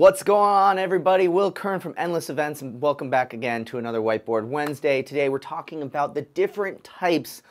What's going on, everybody? Will Curran from Endless Events, and welcome back again to another Whiteboard Wednesday. Today, we're talking about the different types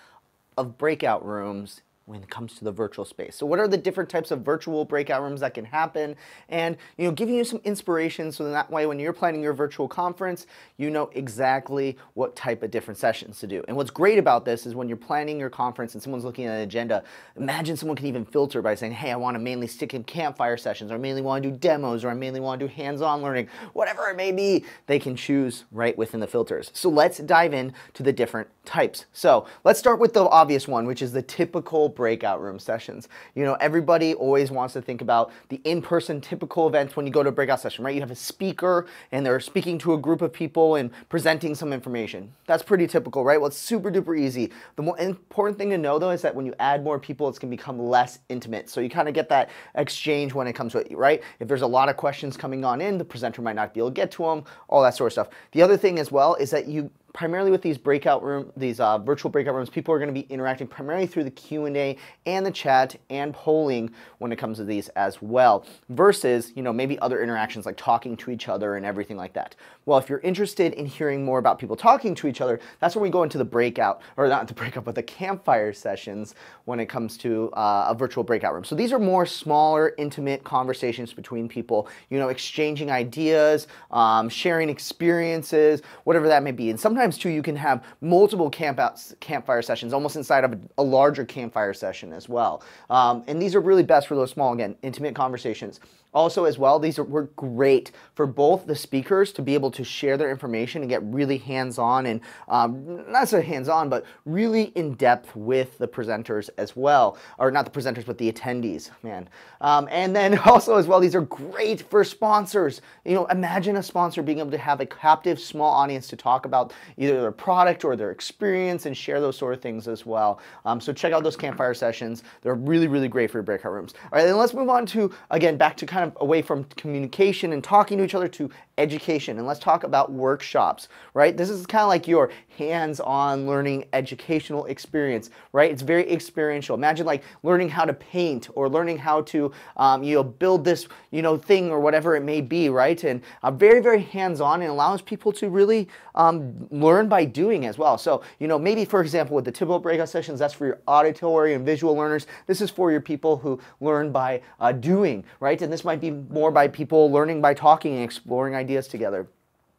of breakout rooms when it comes to the virtual space. So what are the different types of virtual breakout rooms that can happen and you know giving you some inspiration so that way when you're planning your virtual conference, you know exactly what type of different sessions to do. And what's great about this is when you're planning your conference and someone's looking at an agenda, imagine someone can even filter by saying, "Hey, I want to mainly stick in campfire sessions or I mainly want to do demos or I mainly want to do hands-on learning." Whatever it may be, they can choose right within the filters. So let's dive in to the different types. So, let's start with the obvious one, which is the typical breakout room sessions. You know, everybody always wants to think about the in-person typical events when you go to a breakout session, right? You have a speaker and they're speaking to a group of people and presenting some information. That's pretty typical, right? Well, it's super duper easy. The more important thing to know though is that when you add more people, it's gonna become less intimate. So you kind of get that exchange when it comes to it, right? If there's a lot of questions coming on in, the presenter might not be able to get to them, all that sort of stuff. The other thing as well is that you primarily with these breakout room, these uh, virtual breakout rooms, people are going to be interacting primarily through the Q&A and the chat and polling when it comes to these as well, versus, you know, maybe other interactions like talking to each other and everything like that. Well, if you're interested in hearing more about people talking to each other, that's when we go into the breakout, or not the breakout, but the campfire sessions when it comes to uh, a virtual breakout room. So these are more smaller, intimate conversations between people, you know, exchanging ideas, um, sharing experiences, whatever that may be. And sometimes sometimes too you can have multiple camp outs, campfire sessions almost inside of a, a larger campfire session as well. Um, and these are really best for those small, again, intimate conversations. Also, as well, these were great for both the speakers to be able to share their information and get really hands-on and um, not so hands-on, but really in depth with the presenters as well, or not the presenters, but the attendees, man. Um, and then also as well, these are great for sponsors. You know, imagine a sponsor being able to have a captive small audience to talk about either their product or their experience and share those sort of things as well. Um, so check out those campfire sessions. They're really, really great for your breakout rooms. All right, then let's move on to, again, back to kind kind of away from communication and talking to each other to education. And let's talk about workshops, right? This is kind of like your hands-on learning educational experience, right? It's very experiential. Imagine like learning how to paint or learning how to, um, you know, build this, you know, thing or whatever it may be, right? And uh, very, very hands-on and allows people to really um, learn by doing as well. So, you know, maybe for example, with the typical breakout sessions, that's for your auditory and visual learners. This is for your people who learn by uh, doing, right? And this might be more by people learning by talking and exploring ideas together.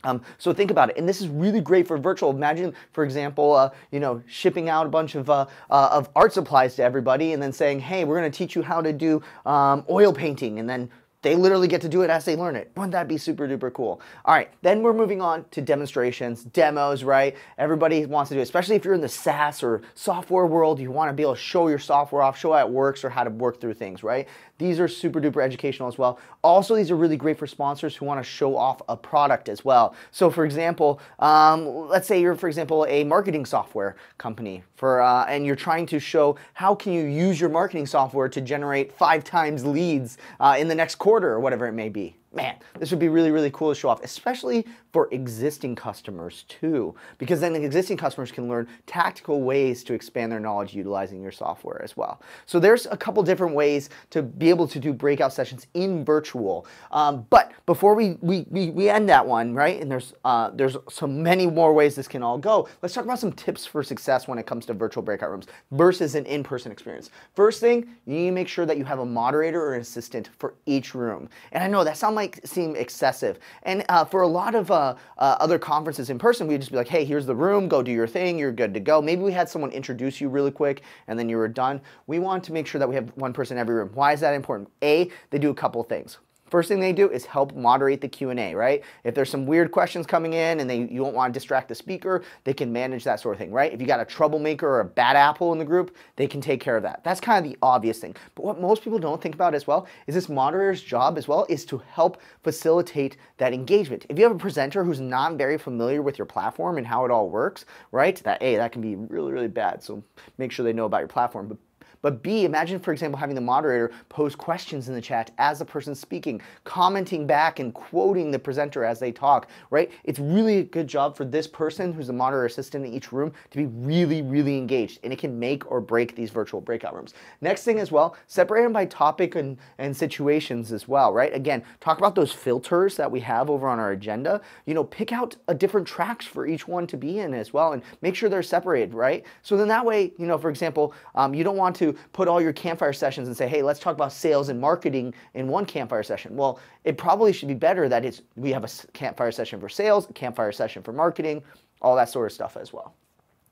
Um, so think about it, and this is really great for virtual. Imagine, for example, uh, you know, shipping out a bunch of uh, uh, of art supplies to everybody, and then saying, "Hey, we're going to teach you how to do um, oil painting," and then they literally get to do it as they learn it. Wouldn't that be super duper cool? All right, then we're moving on to demonstrations, demos, right? Everybody wants to do it, especially if you're in the SaaS or software world, you want to be able to show your software off, show how it works or how to work through things, right? These are super duper educational as well. Also, these are really great for sponsors who want to show off a product as well. So for example, um, let's say you're, for example, a marketing software company for, uh, and you're trying to show how can you use your marketing software to generate five times leads uh, in the next quarter or whatever it may be man, this would be really, really cool to show off, especially for existing customers too, because then the existing customers can learn tactical ways to expand their knowledge utilizing your software as well. So there's a couple different ways to be able to do breakout sessions in virtual. Um, but before we, we, we, we, end that one, right, and there's, uh, there's so many more ways this can all go, let's talk about some tips for success when it comes to virtual breakout rooms versus an in-person experience. First thing, you need to make sure that you have a moderator or an assistant for each room. And I know that sounds might seem excessive. And uh, for a lot of uh, uh, other conferences in person, we'd just be like, hey, here's the room, go do your thing, you're good to go. Maybe we had someone introduce you really quick and then you were done. We want to make sure that we have one person in every room. Why is that important? A, they do a couple things. First thing they do is help moderate the Q&A, right? If there's some weird questions coming in and they, you don't want to distract the speaker, they can manage that sort of thing, right? If you got a troublemaker or a bad apple in the group, they can take care of that. That's kind of the obvious thing. But what most people don't think about as well is this moderator's job as well is to help facilitate that engagement. If you have a presenter who's not very familiar with your platform and how it all works, right? That A, that can be really, really bad. So make sure they know about your platform. But But B, imagine, for example, having the moderator pose questions in the chat as the person's speaking, commenting back and quoting the presenter as they talk, right? It's really a good job for this person who's the moderator assistant in each room to be really, really engaged. And it can make or break these virtual breakout rooms. Next thing as well, separate them by topic and, and situations as well, right? Again, talk about those filters that we have over on our agenda. You know, pick out a different tracks for each one to be in as well and make sure they're separated, right? So then that way, you know, for example, um, you don't want to put all your campfire sessions and say, hey, let's talk about sales and marketing in one campfire session. Well, it probably should be better that it's we have a campfire session for sales, campfire session for marketing, all that sort of stuff as well.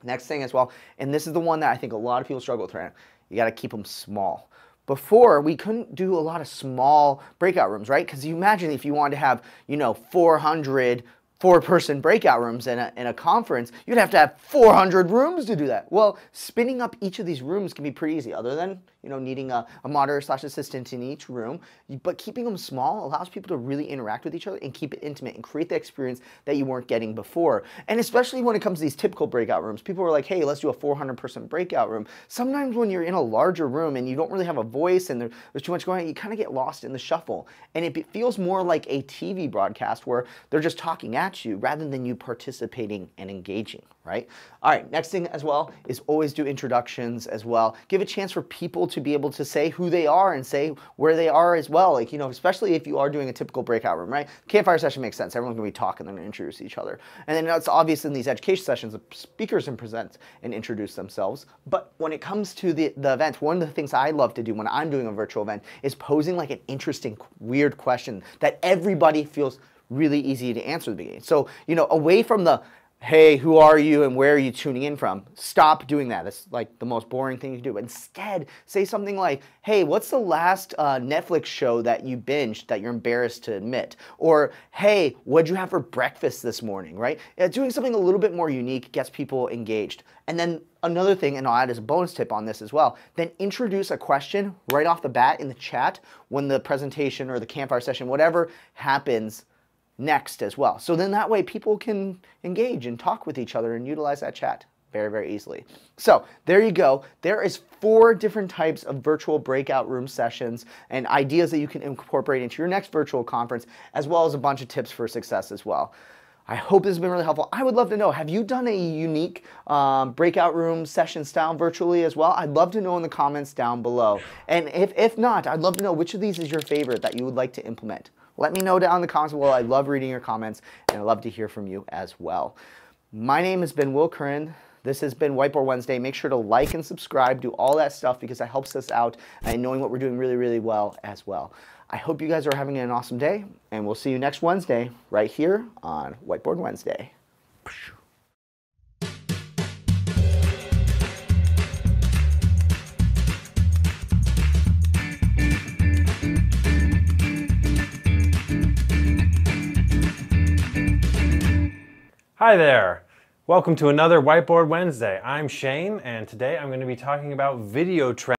Next thing as well, and this is the one that I think a lot of people struggle with right now, you got to keep them small. Before, we couldn't do a lot of small breakout rooms, right? Because you imagine if you wanted to have, you know, 400 four person breakout rooms in a, in a conference, you'd have to have 400 rooms to do that. Well, spinning up each of these rooms can be pretty easy, other than you know needing a, a moderator slash assistant in each room. But keeping them small allows people to really interact with each other and keep it intimate and create the experience that you weren't getting before. And especially when it comes to these typical breakout rooms, people are like, hey, let's do a 400 person breakout room. Sometimes when you're in a larger room and you don't really have a voice and there, there's too much going on, you kind of get lost in the shuffle. And it feels more like a TV broadcast where they're just talking at at you rather than you participating and engaging, right? All right, next thing as well is always do introductions as well. Give a chance for people to be able to say who they are and say where they are as well. Like, you know, especially if you are doing a typical breakout room, right? Campfire session makes sense. Everyone's gonna be talking, they're gonna introduce each other. And then it's obvious in these education sessions, the speakers can present and introduce themselves. But when it comes to the, the event, one of the things I love to do when I'm doing a virtual event is posing like an interesting, weird question that everybody feels really easy to answer the beginning. So, you know, away from the, hey, who are you and where are you tuning in from? Stop doing that. It's like the most boring thing you do. Instead, say something like, hey, what's the last uh, Netflix show that you binged that you're embarrassed to admit? Or, hey, what'd you have for breakfast this morning, right? Uh, doing something a little bit more unique gets people engaged. And then another thing, and I'll add as a bonus tip on this as well, then introduce a question right off the bat in the chat when the presentation or the campfire session, whatever happens, next as well. So then that way people can engage and talk with each other and utilize that chat very, very easily. So there you go. There is four different types of virtual breakout room sessions and ideas that you can incorporate into your next virtual conference, as well as a bunch of tips for success as well. I hope this has been really helpful. I would love to know, have you done a unique um, breakout room session style virtually as well? I'd love to know in the comments down below. And if, if not, I'd love to know which of these is your favorite that you would like to implement. Let me know down in the comments below. I love reading your comments and I love to hear from you as well. My name has been Will Curran. This has been Whiteboard Wednesday. Make sure to like and subscribe, do all that stuff because that helps us out and knowing what we're doing really, really well as well. I hope you guys are having an awesome day, and we'll see you next Wednesday right here on Whiteboard Wednesday. Hi there. Welcome to another Whiteboard Wednesday. I'm Shane, and today I'm going to be talking about video trends.